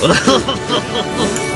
ハハハハ!